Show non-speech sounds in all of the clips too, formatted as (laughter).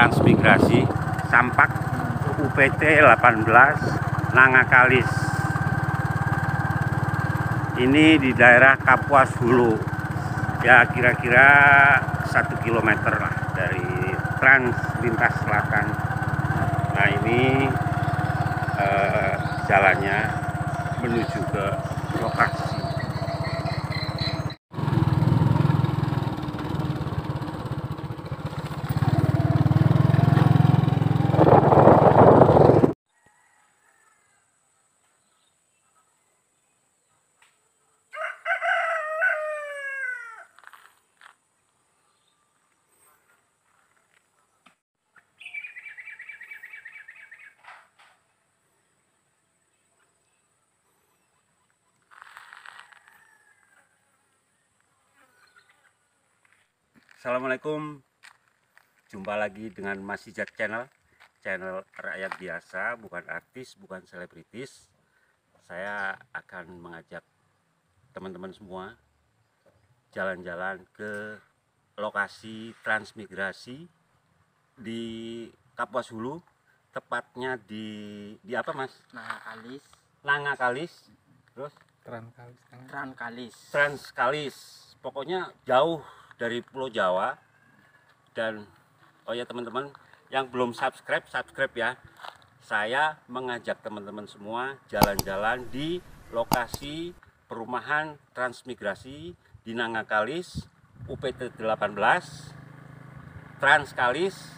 transmigrasi Sampak UPT 18 Nangakalis. Ini di daerah Kapuas Hulu. Ya kira-kira satu kilometer lah dari Trans Lintas Selatan. Nah ini eh, jalannya menuju ke lokasi Assalamualaikum. Jumpa lagi dengan Mas Hijat Channel Channel rakyat biasa Bukan artis, bukan selebritis. Saya akan mengajak teman-teman semua Jalan-jalan ke lokasi transmigrasi Di Kapuas Hulu Tepatnya di di apa mas? Nah, Kalis, Nangakalis Terus? Trankalis Tran Kalis. Transkalis. Pokoknya jauh dari Pulau Jawa dan oh ya teman-teman yang belum subscribe subscribe ya saya mengajak teman-teman semua jalan-jalan di lokasi perumahan transmigrasi di Nangakalis UPT 18 Transkalis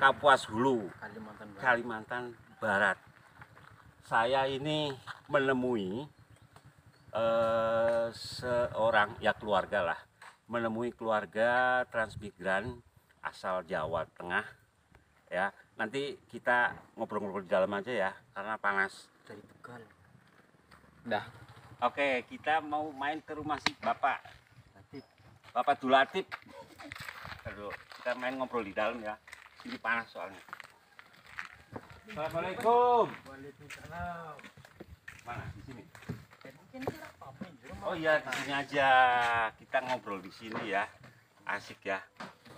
Kapuas Hulu Kalimantan Barat. Kalimantan Barat. Saya ini menemui eh, seorang ya keluarga lah, menemui keluarga transmigran asal Jawa Tengah. Ya, nanti kita ngobrol-ngobrol di dalam aja ya, karena panas. Dari Tegal. Dah. Oke, kita mau main ke rumah si Bapak, Latif. Bapak Dulatip. Aduh, kita main ngobrol di dalam ya. Ini panas soalnya. Assalamualaikum. Waalaikumsalam. Mana? Di sini. Oh iya di sini aja kita ngobrol di sini ya asik ya.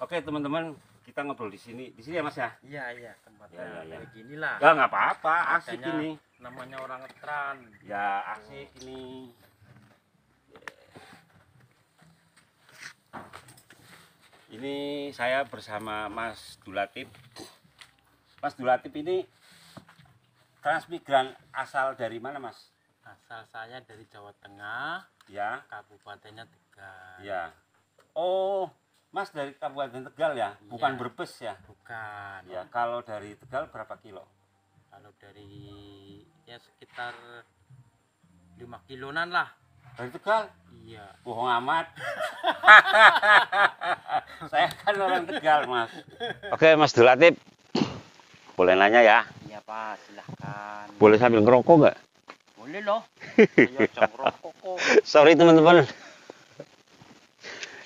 Oke teman-teman kita ngobrol di sini di sini ya mas ya. Iya, iya, tempatnya Ya, ya, ya. kayak gini lah. Ya nggak apa-apa asik ini. Namanya orang ngetran. Ya asik ini. Ini saya bersama Mas Dulatip. Mas Dulatip ini transmigran asal dari mana mas? Asal saya dari Jawa Tengah, Ya, kabupatennya Tegal. ya. Oh, Mas dari Kabupaten Tegal ya, bukan Iya. Brebes ya? Bukan. Ya, kalau dari Tegal berapa kilo? Kalau dari ya sekitar 5 kilonan lah. Dari Tegal? Iya. Bohong amat. (laughs) Saya kan orang Tegal, Mas. Oke, Mas Dulatip. Boleh nanya ya? Iya, Pak, silahkan. Boleh sambil ngerokok nggak? Boleh loh. (laughs) Sorry teman-teman.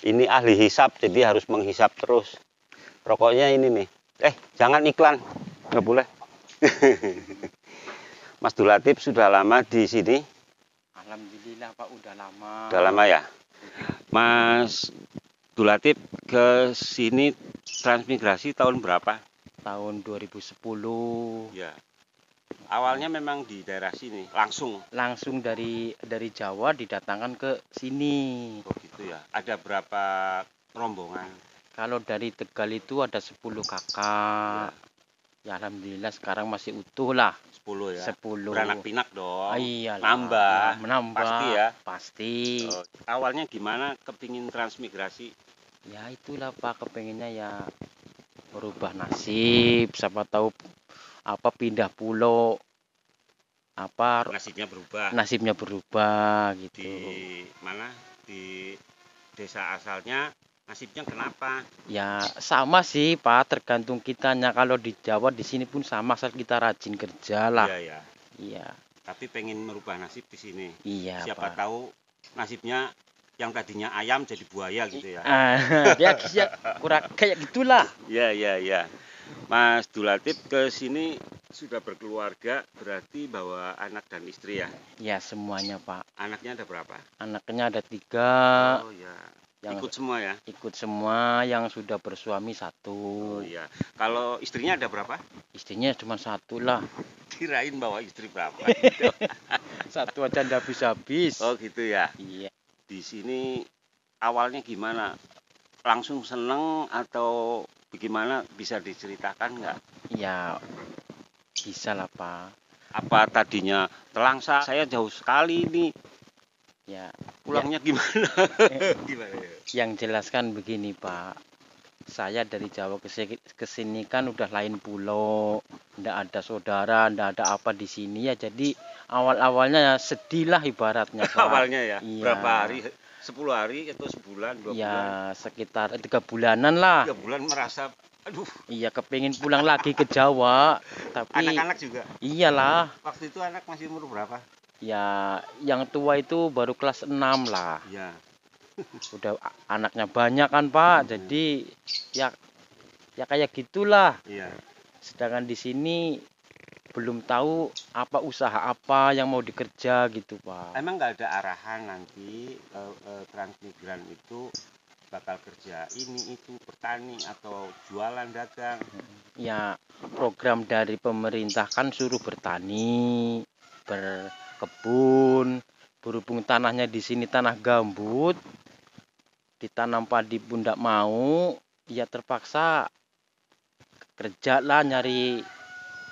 Ini ahli hisap, jadi harus menghisap terus. Rokoknya ini nih. Eh, jangan iklan. Nggak boleh. (laughs) Mas Dulatip sudah lama di sini. Alhamdulillah, Pak, udah lama. Udah lama ya? Mas Dulatip ke sini transmigrasi tahun berapa? Tahun 2010. Ya. Awalnya memang di daerah sini, langsung. langsung dari dari Jawa didatangkan ke sini. Oh gitu ya. Ada berapa rombongan? Kalau dari Tegal itu ada 10 kakak. Ya alhamdulillah sekarang masih utuh lah 10 ya. 10. Beranak pinak dong. Ah, iyalah. Nambah. Ya, menambah. Pasti ya. Pasti. Oh, awalnya gimana kepingin transmigrasi? Ya itulah Pak kepengennya ya merubah nasib. Siapa tahu apa pindah pulau apa Nasibnya berubah. nasibnya berubah gitu. Di mana? Di desa asalnya nasibnya kenapa? Ya sama sih Pak, tergantung kitanya. Kalau di Jawa di sini pun sama asal kita rajin kerja lah. Iya ya. Iya, Tapi pengen merubah nasib di sini. iya Siapa Pak. tahu nasibnya yang tadinya ayam jadi buaya gitu ya. Ah, ya, ya kurang kayak gitulah. Iya, iya, iya. Mas Dulatip ke sini sudah berkeluarga, berarti bawa anak dan istri ya. Ya semuanya Pak. Anaknya ada berapa? Anaknya ada tiga, Oh ya. yang ikut semua ya? Ikut semua yang sudah bersuami oh satu iya. Kalau istrinya ada berapa? Istrinya cuma satu lah. (laughs) Kirain bawa istri berapa? (laughs) Satu aja ndak bisa habis. Oh gitu ya? Iya. Di sini awalnya gimana? Langsung seneng atau bagaimana bisa diceritakan nggak? Ya bisa lah pak. Apa tadinya telangsa saya jauh sekali ini. Ya pulangnya gimana? Eh. (laughs) gimana ya? Yang jelaskan begini pak. Saya dari Jawa ke si- ke sini kan udah lain pulau. Ndak ada saudara ndak ada apa di sini ya. Jadi awal awalnya ya sedih lah ibaratnya pak. (laughs) Awalnya ya? Iya. berapa hari 10 hari atau sebulan dua bulan. ya sekitar tiga bulanan lah. Tiga bulan merasa aduh. Iya kepingin pulang lagi ke Jawa tapi anak-anak juga? iyalah. Waktu itu anak masih umur berapa? Ya yang tua itu baru kelas 6 lah. Ya. Udah anaknya banyak kan pak. Jadi ya ya kayak gitulah. Iya. Sedangkan di sini belum tahu apa usaha apa yang mau dikerja gitu pak. Emang nggak ada arahan nanti eh, eh, transmigran itu bakal kerja ini itu bertani atau jualan dagang? Ya program dari pemerintah kan suruh bertani berkebun berhubung tanahnya di sini tanah gambut ditanam padi pun tidak mau ya terpaksa kerja lah nyari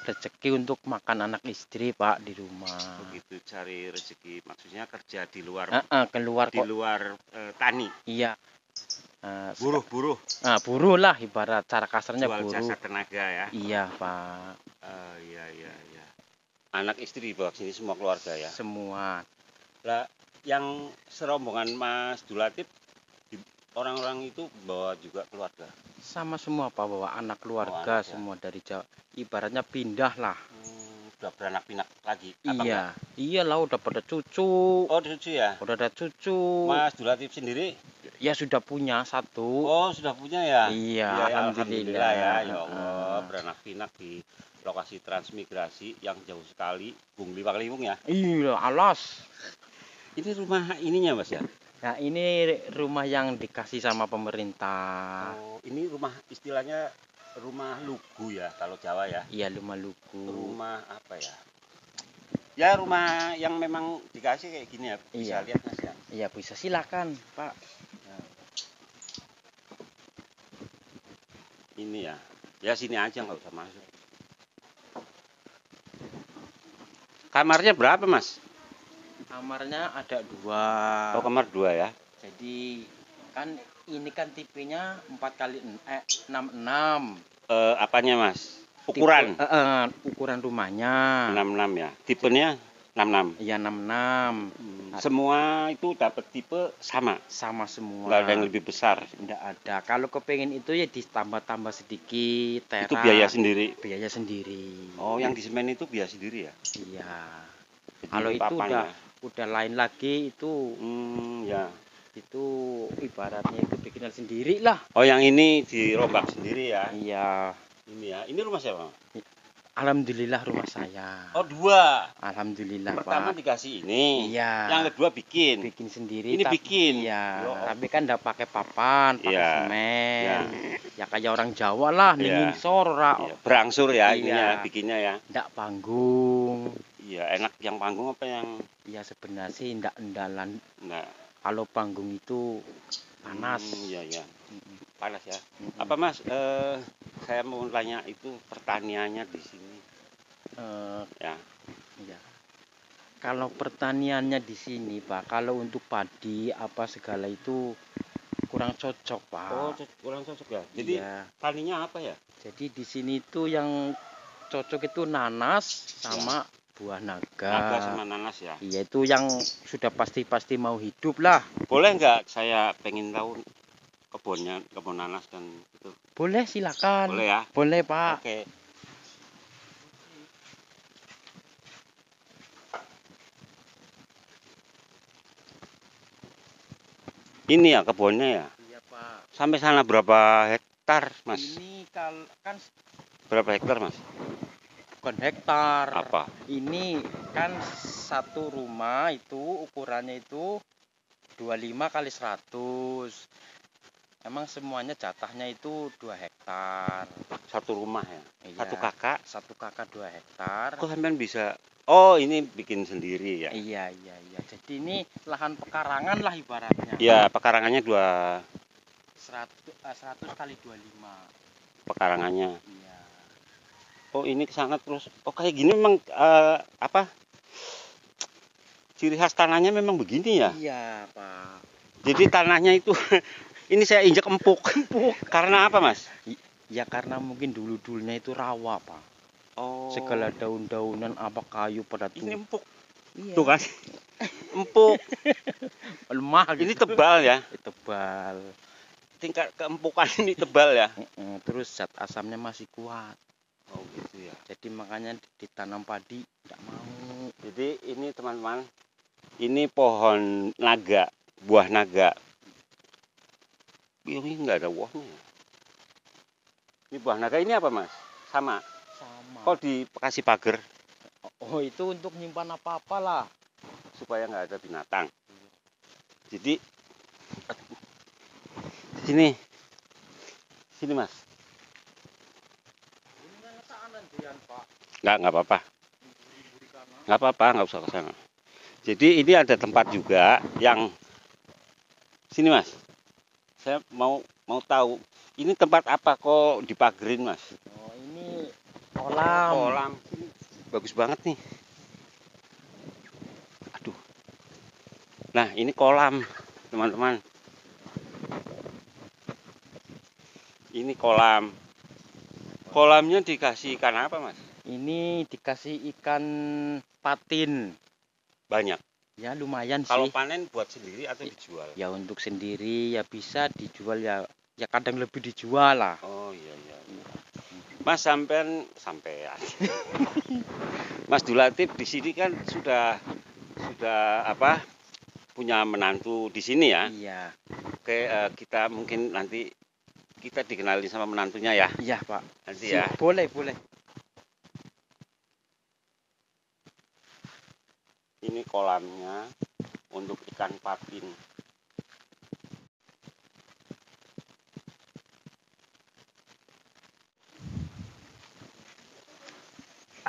rezeki untuk makan anak istri pak di rumah. Begitu cari rezeki maksudnya kerja di luar Ah, ah, keluar di kok. luar eh, tani. Iya. Se- buruh-buruh. ah, buruh lah ibarat cara kasarnya jual buruh. jasa tenaga ya. Iya pak. Eh, iya iya iya. Anak istri dibawa ke sini semua keluarga ya. Semua. Lah yang serombongan Mas Dulatif orang-orang itu bawa juga keluarga. Sama semua pak bawa anak keluarga anak ya. semua dari Jawa. Ibaratnya pindah lah. Hmm, udah beranak pinak lagi iya iya lah udah pada cucu. Oh cucu ya? Udah ada cucu. Mas Dulatif sendiri? Ya sudah punya satu. Oh sudah punya ya? Iya Ya, ya, alhamdulillah ya. Ya Allah Ah. beranak pinak di lokasi transmigrasi yang jauh sekali Bung Liwang Liwung ya? Iya alas. Ini rumah ininya Mas ya nah ini rumah yang dikasih sama pemerintah. Oh, ini rumah istilahnya rumah lugu ya kalau Jawa ya? Iya rumah lugu. Rumah apa ya? Ya rumah yang memang dikasih kayak gini ya bisa Iya. lihat mas ya? Iya bisa silakan pak. Ini ya. Ya sini aja nggak usah masuk. Kamarnya berapa mas kamarnya ada dua. Oh kamar dua ya? Jadi kan ini kan tipenya 4 kali eh 66 eh, apanya mas? Ukuran? Tipe- eh, eh, ukuran rumahnya. 66 ya? Tipenya 66 iya 66 semua itu dapat tipe sama? Sama semua. Nggak ada yang lebih besar? Nggak ada. Kalau kepengen itu ya ditambah-tambah sedikit teras. itu biaya sendiri? Biaya sendiri. Oh yang di semen itu biaya sendiri ya? Iya. Kalau itu udah- udah lain lagi itu hmm, ya. itu ibaratnya itu bikinan sendiri lah. Oh yang ini dirombak sendiri ya? Iya. Ini ya. Ini rumah siapa alhamdulillah rumah saya. Oh dua? Alhamdulillah pertama pak. dikasih ini iya. yang kedua bikin. Bikin sendiri Ini tapi- bikin? iya Ya tapi kan enggak pakai papan pakai Iya. semen. Ya kayak orang Jawa lah Iya. ningin sor ora. Iya, berangsur ya ini ya Iya. bikinnya ya. Ndak panggung iya enak yang panggung apa yang? Ya sebenarnya sih ndak endalan. Enggak kalau panggung itu panas. Hmm, iya iya. Panas ya? Mm-mm. apa mas? Eh, saya mau tanya itu pertaniannya di sini. Eh, ya. Iya. Kalau pertaniannya di sini, Pak, kalau untuk padi apa segala itu kurang cocok, Pak. oh kurang cocok ya? Jadi Iya. taninya apa ya? Jadi di sini itu yang cocok itu nanas sama buah naga naga. sama nanas ya Iya, itu yang sudah pasti-pasti mau hidup lah. boleh nggak saya pengen tahu kebunnya kebun nanas dan itu Boleh silakan. boleh ya Boleh, Pak. oke ini ya kebunnya ya Iya, Pak. sampai sana berapa hektar mas Ini kan berapa hektar mas bukan hektar. apa Ini kan satu rumah itu ukurannya itu 25 kali 100. Emang semuanya jatahnya itu 2 hektar. Satu rumah ya. Iya, Satu kakak. Satu kakak 2 hektar. Kok sampean bisa Oh, ini bikin sendiri ya. Iya, iya, iya. Jadi ini lahan pekarangan lah ibaratnya. Ya, pekarangannya dua 100, eh, 100 kali 25. pekarangannya. Iya. Oh, ini ke sana terus. Oh, kayak gini memang eh, apa? Ciri khas tanahnya memang begini ya. Iya, Pak. Jadi tanahnya itu (laughs) ini saya injak empuk. (laughs) Karena apa, Mas? Ya karena mungkin dulu-dulunya itu rawa, Pak. Oh. Segala daun-daunan apa kayu pada ini tuh. empuk. Iya. Tuh kan. (laughs) empuk. lemah Ini gitu. tebal ya. tebal. Tingkat keempukan ini tebal ya. Terus zat asamnya masih kuat. Oh, gitu ya. Jadi makanya ditanam padi tidak mau. Jadi ini teman-teman, ini pohon naga, buah naga. Ini nggak ada buahnya. Ini buah naga ini apa mas? Sama. Sama. Kok dikasih pagar Oh, itu untuk nyimpan apa-apa lah. supaya nggak ada binatang. Jadi sini, sini mas. Ini kan letakkan Dian, Pak. Nggak nggak apa-apa, nggak apa-apa, nggak usah ke sana. Jadi ini ada tempat juga yang sini mas. Saya mau mau tahu ini tempat apa kok dipagerin mas? Oh, ini kolam. Kolam. Bagus banget nih. Aduh. Nah, ini kolam, teman-teman. Ini kolam. Kolamnya dikasih ikan apa, Mas? Ini dikasih ikan patin. Banyak. Ya lumayan Kalau sih. panen buat sendiri atau dijual? Ya untuk sendiri ya bisa dijual ya ya kadang lebih dijual lah. Oh, iya iya. iya. Mas sampean sampean. (laughs) Mas Dulatif di sini kan sudah sudah apa? punya menantu di sini ya. Iya. Oke, eh, kita mungkin nanti kita dikenalin sama menantunya ya. Iya, Pak. Nanti ya. Boleh, boleh. Ini kolamnya untuk ikan patin.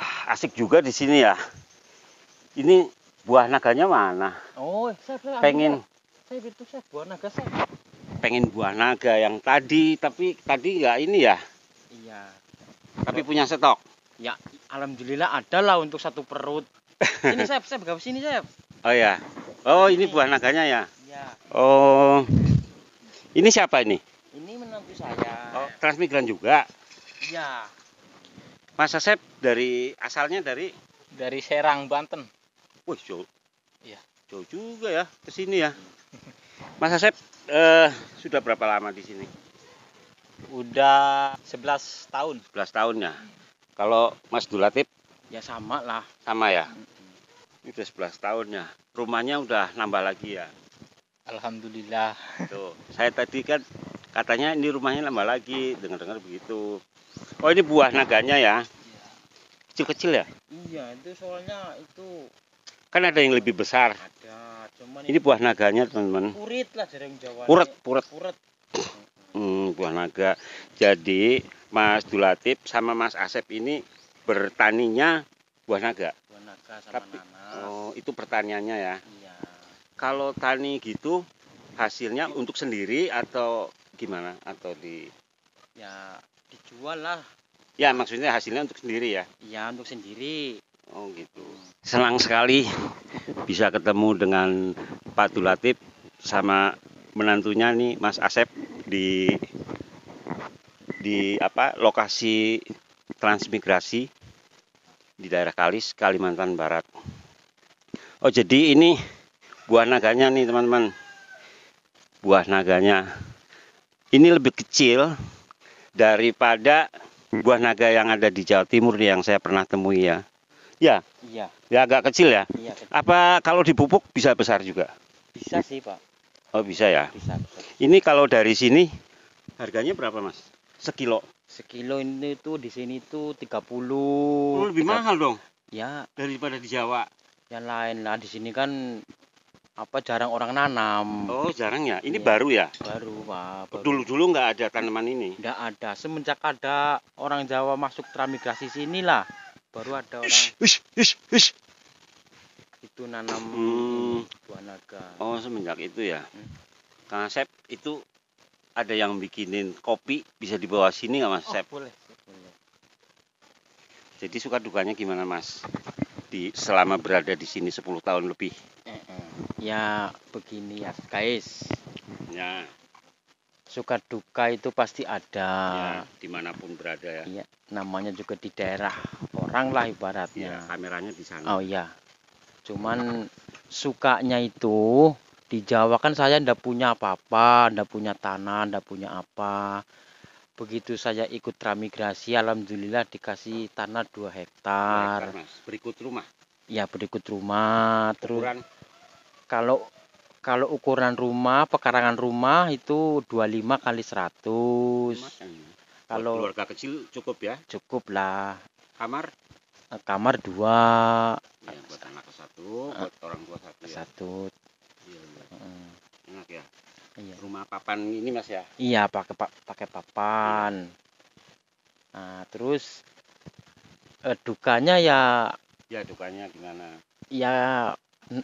Ah, asik juga di sini ya. Ini buah naganya mana? Oh, saya, saya Pengen saya itu saya buah naga saya. Pengen buah naga yang tadi tapi tadi nggak ini ya. Iya. Tapi punya stok. Ya, alhamdulillah ada lah untuk satu perut. (laughs) Ini saya saya berapa sini, saya? Oh ya. Oh, ini buah naganya ya. Iya. Oh. Ini siapa ini? Ini menantu saya. Oh, transmigran juga. Iya. Mas Asep dari asalnya dari Dari Serang, Banten. Wih, jauh. Iya. Jauh juga ya ke sini ya. Mas Asep eh, sudah berapa lama di sini? Udah 11 tahun. 11 tahun ya. Kalau Mas Dulatif Ya sama lah. sama ya. Ini udah 11 tahun ya. Rumahnya udah nambah lagi ya. Alhamdulillah. Tuh, saya tadi kan katanya ini rumahnya nambah lagi, dengar-dengar begitu. Oh, ini buah naganya ya. Kecil-kecil ya. Iya, itu soalnya itu Kan ada yang lebih besar. ada. Cuman Ini buah naganya, teman-teman. purit lah dari Jawa. Puret, puret. Puret. Hmm, buah naga. Jadi Mas Dulatif sama Mas Asep ini bertaninya buah naga. Buah naga sama Tapi- nanas. Oh, itu pertaniannya ya. Iya. Kalau tani gitu hasilnya untuk sendiri atau gimana? Atau di Ya dijual lah. Ya, maksudnya hasilnya untuk sendiri ya. Iya, untuk sendiri. Oh, gitu. Senang sekali bisa ketemu dengan Pak Dulatif sama menantunya nih Mas Asep di di apa lokasi transmigrasi di daerah Kalis, Kalimantan Barat. Oh, jadi ini buah naganya nih, teman-teman. Buah naganya. Ini lebih kecil daripada buah naga yang ada di Jawa Timur yang saya pernah temui ya. Ya, Iya, ya agak kecil ya. iya. Apa kalau dipupuk bisa besar juga? Bisa sih, Pak. Oh, bisa ya. Bisa, bisa. Ini kalau dari sini harganya berapa, Mas? Sekilo. Sekilo ini tuh di sini tuh 30. Oh, lebih tiga- mahal dong Ya, daripada di Jawa. yang lain lah di sini kan apa jarang orang nanam. Oh, jarang ya. Ini Iya. baru ya. Baru, Pak. Baru. Dulu-dulu nggak ada tanaman ini. Nggak ada. Semenjak ada orang Jawa masuk transmigrasi sini lah, baru ada orang Ish, ish, ish. itu nanam Hmm. buah naga. Oh, semenjak itu ya. Hmm. Kang Asep, itu ada yang bikinin kopi bisa dibawa sini nggak Mas Oh, Asep? boleh. boleh. Jadi suka dukanya gimana Mas? Di selama berada di sini 10 tahun lebih. Eh, eh. Ya begini ya guys, Ya, suka duka itu pasti ada. ya di mana pun berada ya. Iya, namanya juga di daerah orang lah Ya, ibaratnya. kameranya di sana. Oh iya. Cuman sukanya itu di Jawa kan saya ndak punya apa-apa, ndak punya tanah, ndak punya apa. Begitu saya ikut transmigrasi, alhamdulillah dikasih tanah 2 Dua hektar. Berikut rumah. Ya berikut rumah, terus kalau kalau ukuran rumah, pekarangan rumah itu 25 kali 100. lumayan. ya. Kalau keluarga kecil cukup ya. cukup lah. Kamar Eh, Kamar dua, ya, buat anak satu, buat orang tua satu ya. satu. Iya, iya. Enak ya. Iya. Rumah papan ini Mas ya. Iya pakai pa- pakai papan. Nah terus eh, dukanya ya Ya dukanya gimana? ya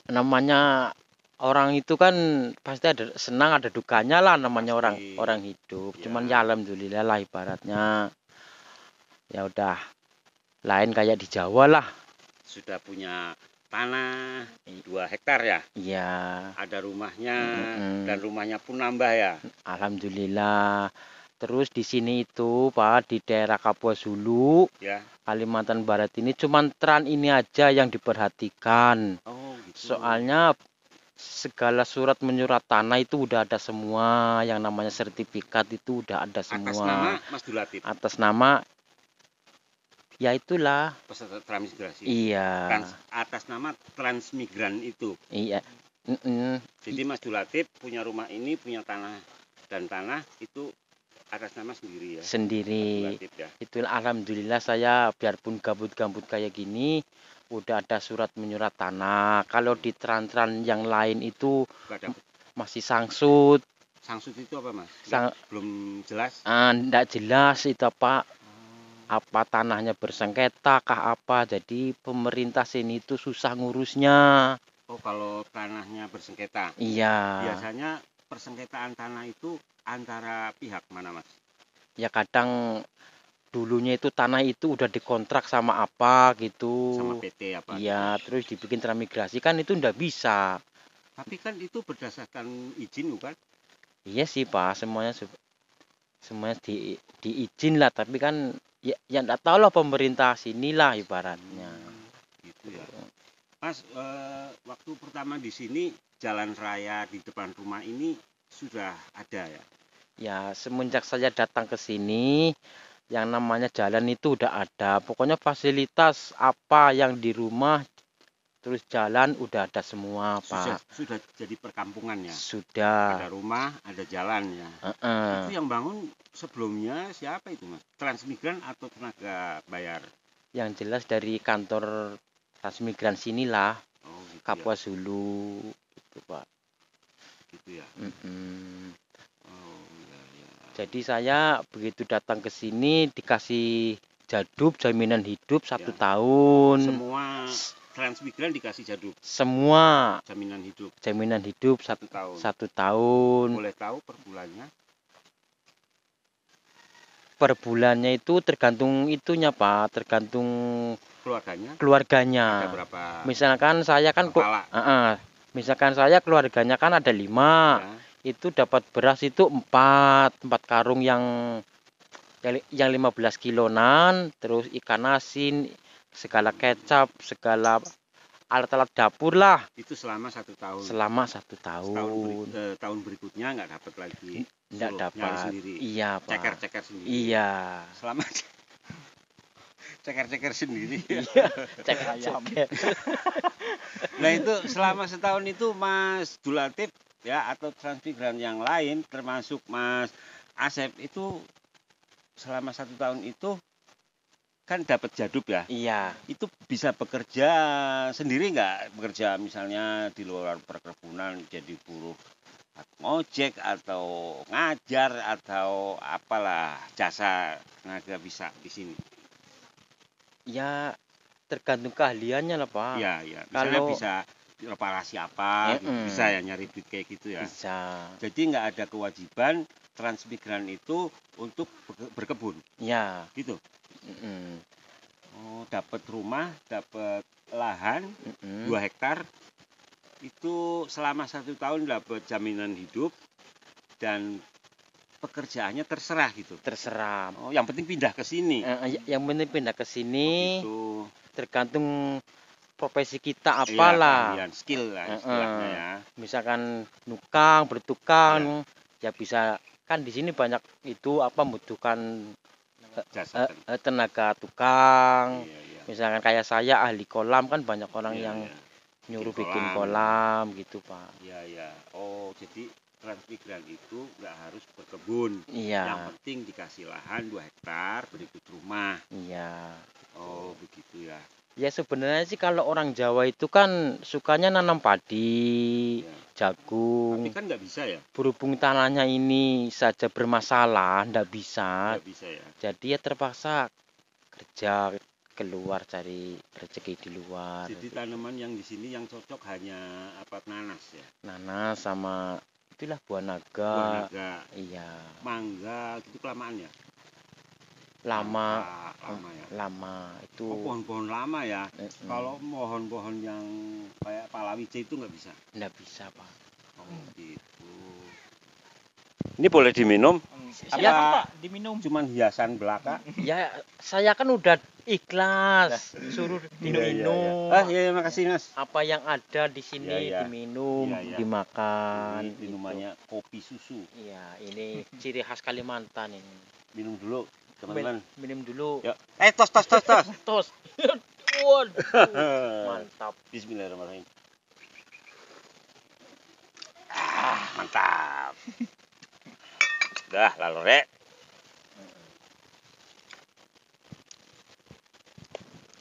namanya orang itu kan pasti ada senang ada dukanya lah namanya orang Pasti. orang hidup. Ya. Cuman ya alhamdulillah lah ibaratnya ya udah lain kayak di Jawa lah. Sudah punya tanah dua hektar ya. Iya Ada rumahnya Mm-mm. dan rumahnya pun nambah ya. alhamdulillah. Terus di sini itu Pak di daerah Kapuas Hulu Ya. Kalimantan Barat ini cuman tran ini aja yang diperhatikan. Oh gitu. Soalnya segala surat menyurat tanah itu udah ada semua, yang namanya sertifikat itu udah ada atas semua. nama Mas Dulatif Atas nama ya itulah. peserta transmigrasi. Iya. Trans- atas nama transmigran itu. Iya. Mm-mm. Jadi Mas Dulatif punya rumah ini, punya tanah dan tanah itu atas nama sendiri ya. Sendiri. Ya. Itu alhamdulillah saya biarpun gabut-gabut kayak gini udah ada surat menyurat tanah. Kalau di tran-tran yang lain itu masih sangsut, sangsut itu apa Mas? Sang, belum jelas. ah, ndak jelas itu apa apa tanahnya bersengketa kah apa jadi pemerintah sini itu susah ngurusnya Oh kalau tanahnya bersengketa. iya Biasanya persengketaan tanah itu antara pihak mana Mas? ya kadang dulunya itu tanah itu udah dikontrak sama apa gitu Sama PT apa? iya terus dibikin transmigrasi kan itu ndak bisa Tapi kan itu berdasarkan izin bukan? iya sih pak semuanya se- semuanya di diizin lah tapi kan ya ya ndak tahu lah pemerintah sinilah ibaratnya Gitu ya. Mas, eh, waktu pertama di sini jalan raya di depan rumah ini sudah ada ya? Ya, semenjak saya datang ke sini, yang namanya jalan itu udah ada. Pokoknya fasilitas apa yang di rumah, terus jalan udah ada semua, Sudah, Pak. sudah jadi perkampungan ya? Sudah. Ada rumah, ada jalan ya? Heeh. Itu yang bangun sebelumnya siapa itu mas? Transmigran atau tenaga bayar? Yang jelas dari kantor transmigran sinilah, Oh gitu Kapuas Hulu, itu, Pak. ya. Gitu ya. Iya iya. Jadi saya begitu datang ke sini dikasih jadub jaminan hidup satu Ya. tahun. Semua transmigran dikasih jaduk Semua jaminan hidup jaminan hidup satu satu tahun. satu tahun. Boleh tahu per bulannya? per bulannya itu tergantung itunya Pak, tergantung Keluarganya ada keluarganya. berapa? Misalkan saya kan kok, kepala? misalkan saya keluarganya kan ada lima, Ya. Itu dapat beras itu empat, empat karung yang yang li- yang 15 kilonan, terus ikan asin, segala kecap, segala alat-alat dapur lah Itu selama satu tahun. selama satu Setahun tahun. beri- eh, tahun berikutnya nggak dapat lagi. Nyari dapat. Iya Pak. Ceker-ceker sendiri. Iya. Selama (laughs) ceker-ceker sendiri. (laughs) Ceker ayam. Nah itu selama setahun itu Mas Dulatif ya atau transmigran yang lain termasuk Mas Asep itu selama satu tahun itu kan dapat jadub ya. Iya. Itu bisa bekerja sendiri nggak? Bekerja misalnya di luar perkebunan jadi buruh ngojek atau ngajar atau apalah jasa tenaga bisa di sini. Ya tergantung keahliannya lah pak. Iya, iya. Misalnya Kalau- bisa reparasi apa, gitu. Mm-mm. bisa ya nyari duit kayak gitu ya. Bisa. Jadi nggak ada kewajiban transmigran itu untuk berke- berkebun, Ya. gitu. Mm-mm. Oh, dapat rumah, dapat lahan Mm-mm. dua hektar, itu selama satu tahun dapat jaminan hidup dan pekerjaannya terserah gitu. Terserah. Oh, yang penting pindah ke sini. Eh, y- yang penting pindah ke sini Itu tergantung profesi kita Iya, apalah. keahlian, skill lah istilahnya ya. Misalkan nukang, bertukang, ya bisa kan di sini banyak itu apa membutuhkan Jasa. eh, eh, tenaga tukang. Iya, iya. Misalkan kayak saya ahli kolam kan banyak orang Iya, yang iya. nyuruh bikin bikin kolam. kolam gitu pak. Iya, iya. Oh, jadi transmigran itu nggak harus berkebun. Yang Iya, penting dikasih lahan 2 hektar berikut rumah. iya. Oh, begitu ya. Ya sebenarnya sih kalau orang Jawa itu kan sukanya nanam padi, Ya. jagung. Tapi kan nggak bisa ya? Berhubung tanahnya ini saja bermasalah, ndak bisa. Nggak bisa ya. Jadi ya terpaksa kerja keluar cari rezeki di luar. Jadi tanaman yang di sini yang cocok hanya apa nanas ya. Nanas sama itulah buah naga. Buah naga, Iya, mangga gitu kelamaan ya. lama Nangka, lama ya. lama itu. Oh, pohon-pohon lama ya. eh, eh, Kalau pohon-pohon yang kayak palawija itu nggak bisa. ndak bisa pak. Oh, gitu. Ini boleh diminum? Silakan Apa- Pak, diminum. Cuman hiasan belaka. (laughs) Ya saya kan udah ikhlas suruh diminum. Ah, iya, iya, makasih Mas. Apa yang ada di sini Iya, iya. diminum, Iya, iya. dimakan. Ini gitu. minumannya kopi susu. Iya, ini ciri khas Kalimantan ini. Minum dulu, teman-teman. Minum dulu. Ya. Eh, tos, tos, tos, tos. (laughs) Tos. (laughs) Waduh, mantap. Bismillahirrahmanirrahim. Ah, mantap. Dah, lalu rek.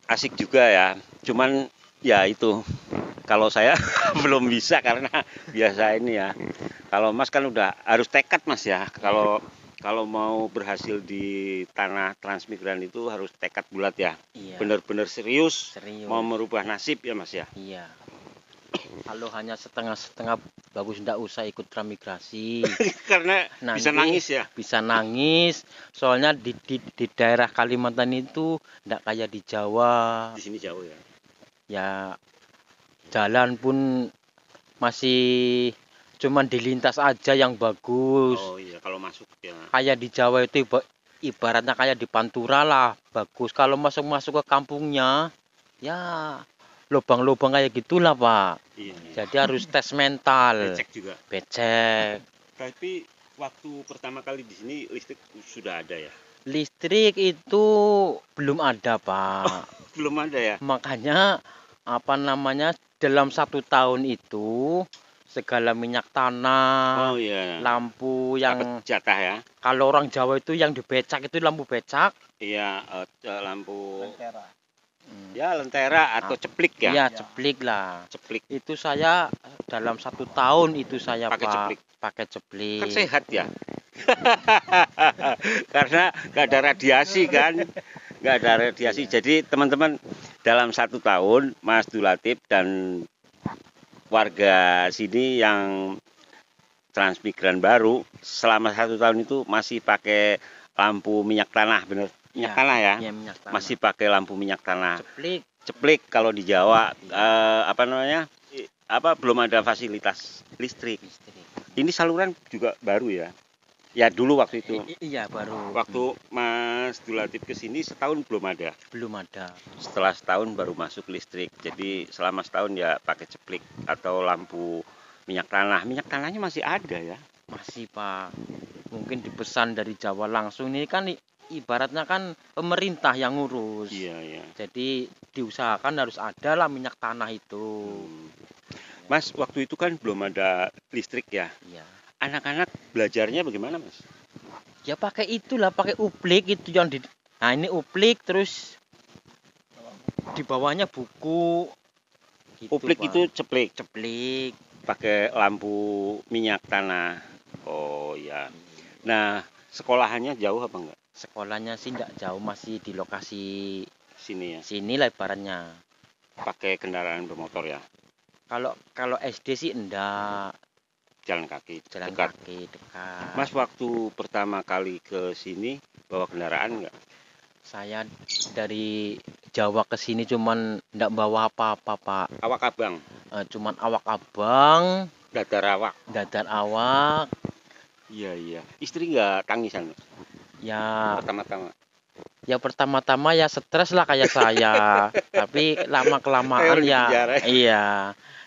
Asik juga ya. Cuman ya itu kalau saya (laughs) belum bisa karena biasa ini ya. Kalau Mas kan udah harus tekad Mas ya. Kalau kalau mau berhasil di tanah transmigran itu harus tekad bulat ya. Iya. Benar-benar serius Serius. mau merubah nasib ya Mas ya. Iya. Kalau hanya setengah-setengah bagus ndak usah ikut transmigrasi. (laughs) karena Nanti bisa nangis ya. Bisa nangis. Soalnya di, di, di daerah Kalimantan itu ndak kayak di Jawa. Di sini jauh ya. Ya jalan pun masih cuman dilintas aja yang bagus. Oh iya, kalau masuk ya. Kayak di Jawa itu iba- ibaratnya kayak di Pantura lah, bagus. Kalau masuk-masuk ke kampungnya, ya lubang-lubang kayak gitulah, Pak. Iya. iya. Jadi harus tes mental. Cek juga. Becek. Tapi waktu pertama kali di sini listrik sudah ada ya? Listrik itu belum ada, Pak. (laughs) Belum ada ya? Makanya apa namanya dalam satu tahun itu segala minyak tanah, oh iya. lampu yang Dapat jatah ya? kalau orang Jawa itu yang dibecak itu lampu becak. Iya, eh, lampu Lentera. Hmm. ya lentera atau ceplik ya? Iya, ceplik lah. Ceplik. Itu saya dalam satu tahun itu saya Pakai Pak, ceplik. pakai ceplik. Kan sehat ya? (laughs) Karena nggak ada radiasi kan? Nggak ada radiasi. Jadi teman-teman dalam satu tahun Mas Dulatif dan warga sini yang transmigran baru selama satu tahun itu masih pakai lampu minyak tanah bener minyak Ya, tanah ya Iya, minyak tanah. masih pakai lampu minyak tanah ceplik. ceplik kalau di Jawa eh, apa namanya apa belum ada fasilitas listrik listrik. ini saluran juga baru ya ya dulu waktu itu I- iya, baru. waktu Mas Dulatif ke sini setahun belum ada belum ada. setelah setahun baru masuk listrik jadi selama setahun ya pakai ceplik atau lampu minyak tanah minyak tanahnya masih ada ya Masih, Pak. Mungkin dipesan dari Jawa langsung ini kan ibaratnya kan pemerintah yang ngurus. iya iya Jadi diusahakan harus ada lah minyak tanah itu. Hmm. Mas waktu itu kan belum ada listrik ya Iya. Anak-anak belajarnya bagaimana mas Ya pakai itulah, pakai uplik itu yang di Nah, ini uplik terus di bawahnya buku. Gitu, Publik Pak. itu ceplik, ceplik. pakai lampu minyak tanah. Oh ya. Nah, sekolahannya jauh apa enggak? Sekolahnya sih enggak jauh, masih di lokasi Sini ya. sini lah ibaratnya. Pakai kendaraan bermotor ya. Kalau kalau SD sih enggak Jalan kaki. jalan dekat. kaki dekat. Mas waktu pertama kali ke sini bawa kendaraan enggak? Saya dari Jawa ke sini cuman enggak bawa apa-apa, Pak. Awak abang, Eh, cuman awak abang, dadar awak. dadar awak, Iya iya. Istri enggak tangisan ya pertama-tama. Ya pertama-tama ya stres lah kayak saya (laughs) tapi lama kelamaan ya penjara. iya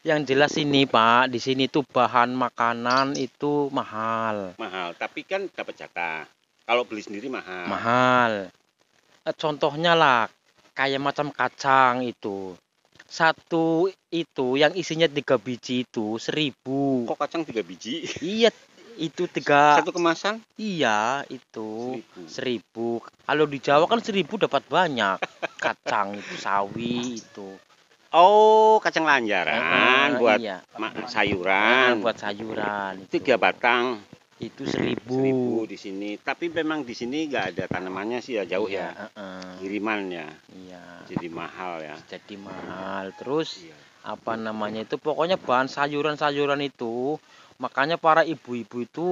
yang jelas ini pak di sini tuh bahan makanan itu mahal Mahal, tapi kan dapat jatah. Kalau beli sendiri mahal. mahal Eh, contohnya lah kayak macam kacang itu satu itu yang isinya tiga biji itu seribu Kok kacang tiga biji? iya itu tiga Satu kemasan iya itu seribu. seribu kalau di Jawa kan seribu dapat banyak (laughs) kacang itu sawi itu Oh, kacang lanjaran Eh, buat iya. ma- sayuran. buat sayuran itu Tiga batang. itu seribu, Seribu di sini. Tapi memang di sini nggak ada tanamannya sih ya jauh Iya, ya. heeh, Kiriman ya. iya Jadi mahal ya. jadi mahal terus Iya. apa namanya itu pokoknya bahan sayuran-sayuran itu makanya para ibu-ibu itu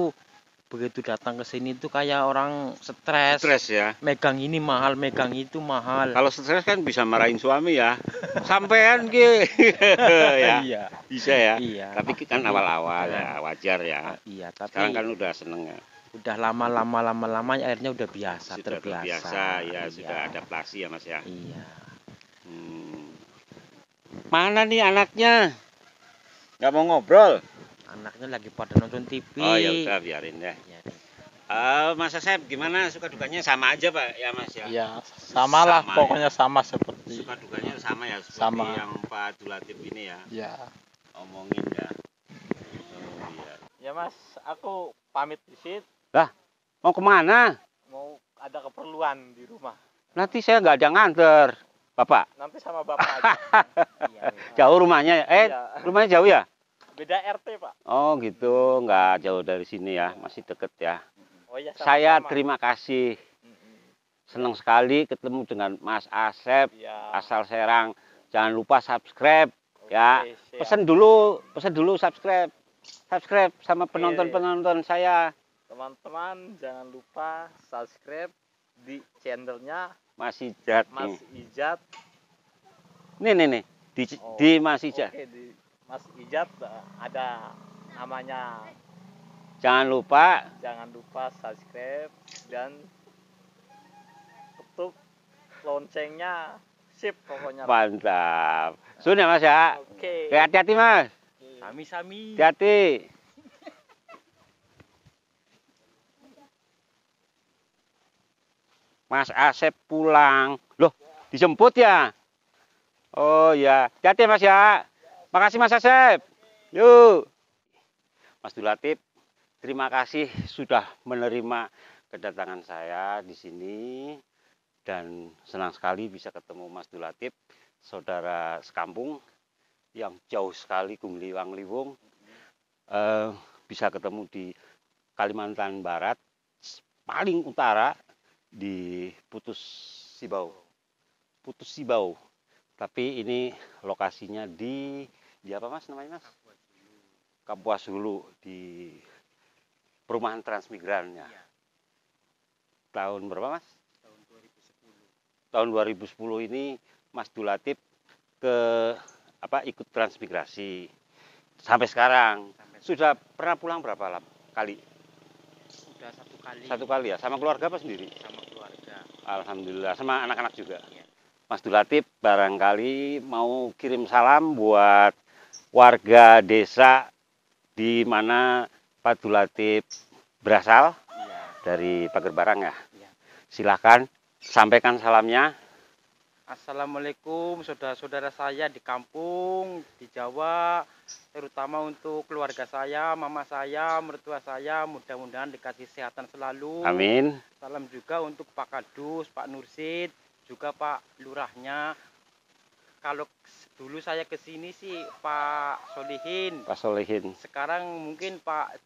begitu datang ke sini tuh kayak orang stres Stres ya. megang ini mahal megang itu mahal Kalau stres kan bisa marahin suami ya. Sampean ki. (laughs) ya. iya Bisa ya. iya Tapi kan awal-awal ya, wajar ya. iya tapi Sekarang kan udah seneng ya. udah lama-lama lama-lama akhirnya udah biasa Sudah terbiasa terbiasa ya, Iya. sudah adaptasi ya Mas ya. iya Hmm. Mana nih anaknya? Nggak mau ngobrol? Anaknya lagi pada nonton TV Oh ya udah biarin deh. Iya, Eh, Mas Asep gimana suka dukanya sama aja Pak ya Mas ya? Ya, samalah Sama, pokoknya sama seperti Suka dukanya sama ya seperti Sama. yang Pak Dulatif ini ya ya. omongin ya. Oh, iya. Ya Mas, aku pamit di sini Mau ke mana? mau ada keperluan di rumah. Nanti saya nggak ada nganter. Bapak, Nanti sama Bapak aja. (laughs) iya, iya. jauh rumahnya ya? Eh, Iya. rumahnya jauh ya? Beda RT, Pak. Oh gitu, nggak jauh dari sini ya, masih deket ya. Oh iya, Saya sama-sama. terima kasih, senang sekali ketemu dengan Mas Asep, Ya. asal Serang. Jangan lupa subscribe ya. Oke, siap. Pesen dulu, pesen dulu subscribe. Subscribe sama penonton-penonton saya. Teman-teman jangan lupa subscribe di channelnya Masih jat Mas. Ijat. Nih nih nih. Di, Oh, di Masih Jat. Oke, di Mas Ijat eh, ada namanya. Jangan lupa Jangan lupa subscribe dan ketuk loncengnya. Sip pokoknya. mantap. Sudah Mas ya. Oke. Oke, Hati-hati Mas. sami-sami Hati-hati. Mas Asep pulang. Loh, dijemput ya? Oh ya, hati Mas ya. Makasih Mas Asep. Yuk. Mas Dulatif, terima kasih sudah menerima kedatangan saya di sini dan senang sekali bisa ketemu Mas Dulatif, saudara sekampung yang jauh sekali Gumliwang Liwung eh, bisa ketemu di Kalimantan Barat paling utara di Putus Sibau Putus Sibau tapi ini lokasinya di di apa mas namanya mas? Kapuas Hulu di perumahan transmigrannya. Tahun berapa mas? Tahun 2010 ini Mas Dulatif ke apa ikut transmigrasi. Sampai sekarang. Sudah pernah pulang berapa lam- kali? Sudah satu kali. Satu kali ya? Sama keluarga apa sendiri? Sama keluarga. Alhamdulillah. Sama anak-anak juga? Iya. Mas Dulatif barangkali mau kirim salam buat warga desa di mana Pak Dulatif berasal iya dari Pager Barang ya Iya. silakan sampaikan salamnya Assalamualaikum saudara-saudara saya di kampung, di Jawa, terutama untuk keluarga saya, mama saya, mertua saya, mudah-mudahan dikasih kesehatan selalu. Amin. Salam juga untuk Pak Kadus, Pak Nursid, juga Pak Lurahnya. Kalau dulu saya ke sini sih Pak Solihin, Pak Solehin. sekarang mungkin Pak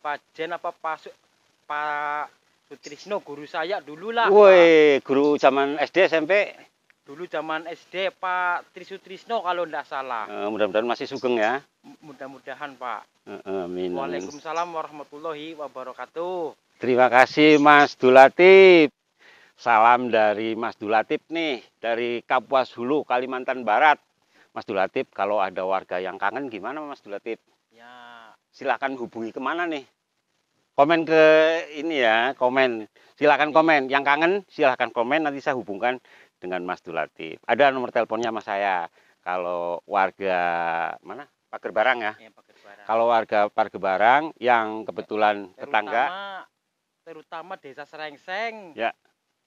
Pak Jen apa Pak Su- Pak Sutrisno guru saya dulu lah. Woi, guru zaman SD SMP. Dulu zaman SD Pak Trisutrisno kalau tidak salah. Eh, mudah-mudahan masih sugeng ya. Mudah-mudahan Pak. Eh, Amin. Waalaikumsalam warahmatullahi wabarakatuh. Terima kasih Mas Dulatif. Salam dari Mas Dulatif nih, dari Kapuas Hulu, Kalimantan Barat. Mas Dulatif, kalau ada warga yang kangen gimana Mas Dulatif? Ya, Silahkan hubungi ke mana nih? Komen ke ini ya, komen. Silahkan komen. Yang kangen silahkan komen, nanti saya hubungkan dengan Mas Dulatif. Ada nomor teleponnya mas saya. Kalau warga mana? Pager Barang ya. ya Pak Gerbara. Kalau warga Pager Barang yang kebetulan tetangga, terutama terutama desa Serengseng. Ya.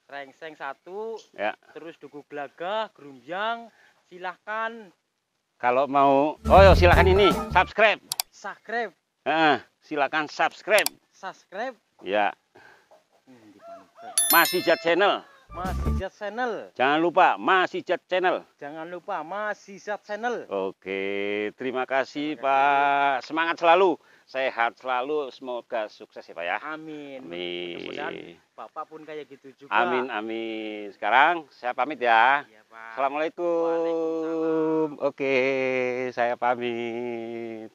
Serengseng satu. Ya. Terus Duku Glagah, Grumjang. Silahkan kalau mau, oh ya, silahkan ini subscribe. subscribe, Heeh, silakan subscribe. subscribe. Ya, Hmm, di mana, Pak? Mas Ijat Channel. Mas Izat Channel. Jangan lupa Mas Ijat Channel. Jangan lupa Mas Izat Channel. Oke, terima kasih Terima Pak. Semangat selalu, sehat selalu, semoga sukses ya Pak ya. Amin. Amin. Bapak pun kayak gitu juga. Amin, amin. Sekarang saya pamit ya. Iya, Pak. Assalamualaikum. Oke, saya pamit.